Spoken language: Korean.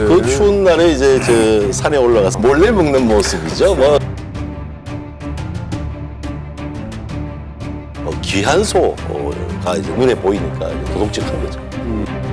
그, 그 추운 날에 이제 저 산에 올라가서 몰래 먹는 모습이죠. 뭐 어, 귀한 소가 이제 눈에 보이니까 도둑질한 거죠. 음.